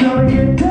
Gonna get down.